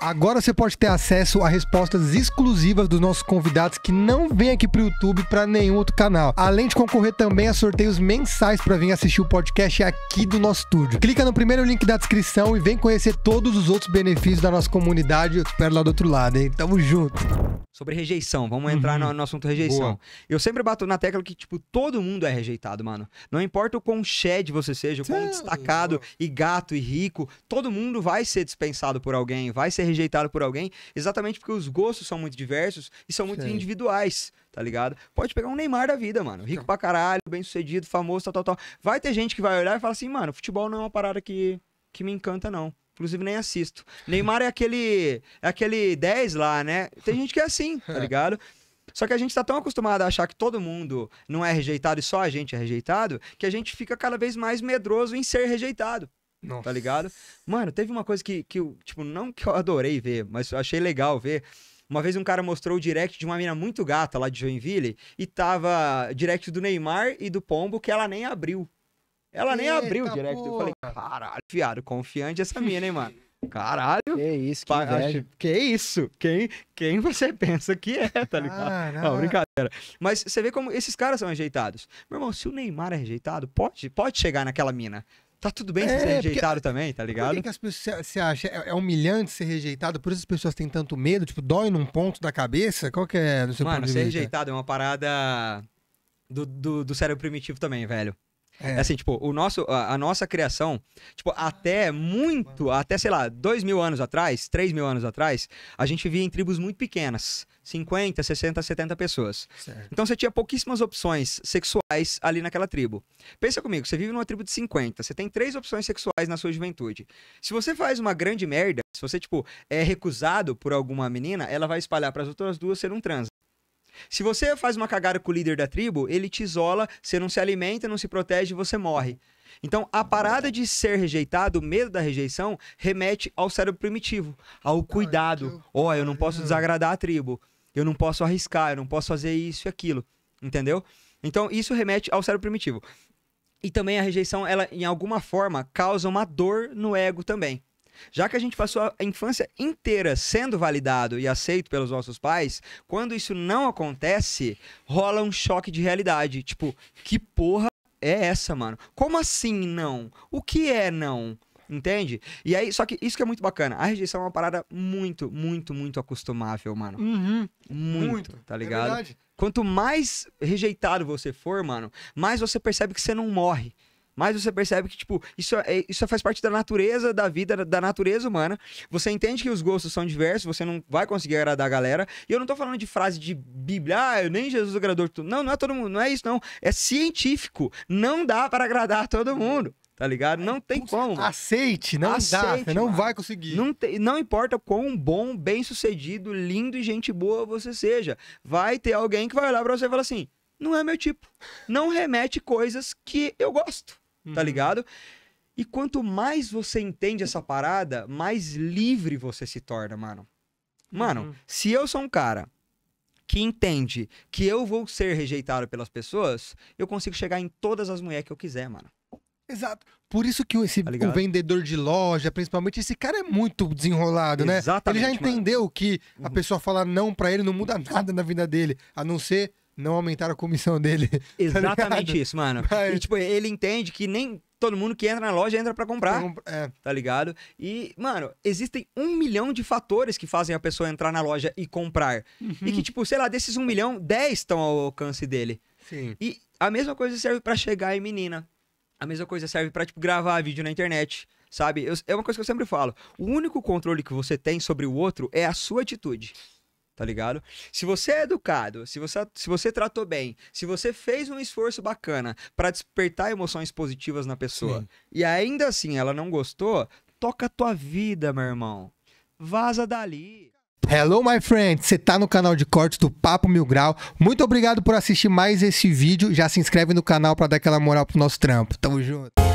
Agora você pode ter acesso a respostas exclusivas dos nossos convidados que não vêm aqui pro YouTube para nenhum outro canal. Além de concorrer também a sorteios mensais para vir assistir o podcast aqui do nosso estúdio. Clica no primeiro link da descrição e vem conhecer todos os outros benefícios da nossa comunidade. Eu te espero lá do outro lado, hein? Tamo junto. Sobre rejeição, vamos entrar Uhum. no, no assunto rejeição. Boa. Eu sempre bato na tecla que, tipo, todo mundo é rejeitado, mano. Não importa o quão shed você seja, o quão Sim, destacado e gato e rico, todo mundo vai ser dispensado por alguém, vai ser rejeitado por alguém, exatamente porque os gostos são muito diversos e são muito Sim. individuais, tá ligado? Pode pegar um Neymar da vida, mano. Rico pra caralho, bem sucedido, famoso, tal, tal, tal. Vai ter gente que vai olhar e falar assim, mano, futebol não é uma parada que, que me encanta, não. Inclusive, nem assisto. Neymar é aquele, é aquele 10 lá, né? Tem gente que é assim, tá ligado? Só que a gente tá tão acostumado a achar que todo mundo não é rejeitado e só a gente é rejeitado, que a gente fica cada vez mais medroso em ser rejeitado, Nossa. tá ligado? Mano, teve uma coisa que, que eu, tipo, não que eu adorei ver, mas achei legal ver. Uma vez um cara mostrou o direct de uma mina muito gata lá de Joinville e tava direct do Neymar e do Pombo que ela nem abriu. Ela nem abriu o Eita direct. Eu falei, porra. caralho, fiado, confiante essa mina, hein, mano? Caralho. Que isso, que acho- que isso? Quem, quem você pensa que é, tá ligado? Não, brincadeira. Mas você vê como esses caras são rejeitados. Meu irmão, se o Neymar é rejeitado, pode, pode chegar naquela mina. Tá tudo bem É, ser porque- rejeitado também, tá Por ligado? que, que as pessoas você acha? É, é humilhante ser rejeitado? Por isso as pessoas têm tanto medo? Tipo, dói num ponto da cabeça? Qual que é no seu Mano, ponto de ser vista? rejeitado é uma parada do, do, do cérebro primitivo também, velho. É. Assim, tipo, o nosso, a, a nossa criação, tipo, até muito, até, sei lá, dois mil anos atrás, três mil anos atrás, a gente vivia em tribos muito pequenas. 50, 60, 70 pessoas. Certo. Então você tinha pouquíssimas opções sexuais ali naquela tribo. Pensa comigo, você vive numa tribo de 50, você tem três opções sexuais na sua juventude. Se você faz uma grande merda, se você, tipo, é recusado por alguma menina, ela vai espalhar para as outras duas, você não transa. Se você faz uma cagada com o líder da tribo, ele te isola, você não se alimenta, não se protege e você morre. Então, a parada de ser rejeitado, o medo da rejeição, remete ao cérebro primitivo, ao cuidado. Ó, eu não posso desagradar a tribo, eu não posso arriscar, eu não posso fazer isso e aquilo, entendeu? Então, isso remete ao cérebro primitivo. E também a rejeição, ela, em alguma forma, causa uma dor no ego também. Já que a gente passou a infância inteira sendo validado e aceito pelos nossos pais, quando isso não acontece, rola um choque de realidade. Tipo, que porra é essa, mano? Como assim não? O que é não? Entende? E aí, só que isso que é muito bacana. A rejeição é uma parada muito, muito, muito acostumável, mano. Uhum. Muito, Muito. tá É ligado? verdade. Quanto mais rejeitado você for, mano, mais você percebe que você não morre. Mais você percebe que, tipo, isso, é, isso faz parte da natureza da vida, da natureza humana. Você entende que os gostos são diversos, você não vai conseguir agradar a galera. E eu não tô falando de frase de Bíblia, ah, eu nem Jesus agradou. Não, não é todo mundo, não é isso, não. É científico. Não dá para agradar todo mundo, tá ligado? Não tem como. Aceite, não dá. Aceite, Você não mano. vai conseguir. Não, te- não importa quão bom, bem sucedido, lindo e gente boa você seja. Vai ter alguém que vai olhar pra você e falar assim: não é meu tipo. Não remete coisas que eu gosto, tá Uhum. ligado? E quanto mais você entende essa parada, mais livre você se torna, mano. Mano, Uhum. se eu sou um cara que entende que eu vou ser rejeitado pelas pessoas, eu consigo chegar em todas as mulheres que eu quiser, mano. Exato. Por isso que o- esse, Tá o vendedor de loja, principalmente, esse cara é muito desenrolado, né? Ele Exatamente, já mano. entendeu que a Uhum. pessoa falar não pra ele não muda nada na vida dele, a não ser não aumentar a comissão dele. Exatamente ligado? isso, mano. Mas- E, tipo, ele entende que nem todo mundo que entra na loja entra pra comprar, É, tá ligado? E, mano, existem um milhão de fatores que fazem a pessoa entrar na loja e comprar. E que, tipo, sei lá, desses um milhão, 10 estão ao alcance dele. sim. E a mesma coisa serve pra chegar em menina. A mesma coisa serve pra, tipo, gravar vídeo na internet. Sabe? Eu- é uma coisa que eu sempre falo. O único controle que você tem sobre o outro é a sua atitude. Tá ligado? Se você é educado, se você, se você tratou bem, se você fez um esforço bacana pra despertar emoções positivas na pessoa Sim. e ainda assim ela não gostou, toca a tua vida, meu irmão. Vaza dali. Hello, my friend! Você tá no canal de cortes do Papo Mil Grau. Muito obrigado por assistir mais esse vídeo. Já se inscreve no canal pra dar aquela moral pro nosso trampo. Tamo junto.